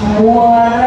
One.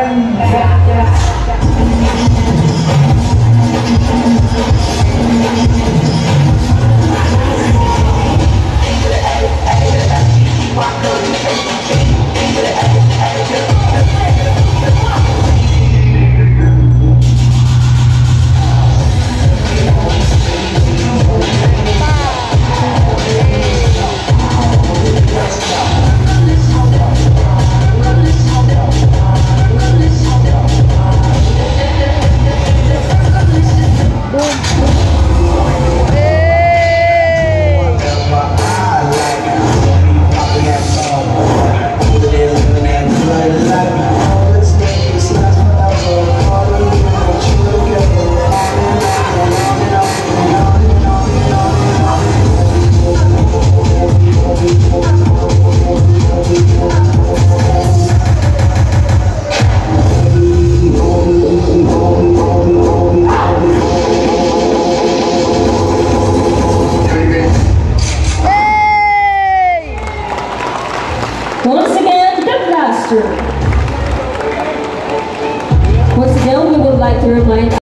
Once again, the master. Once again, we would like to remind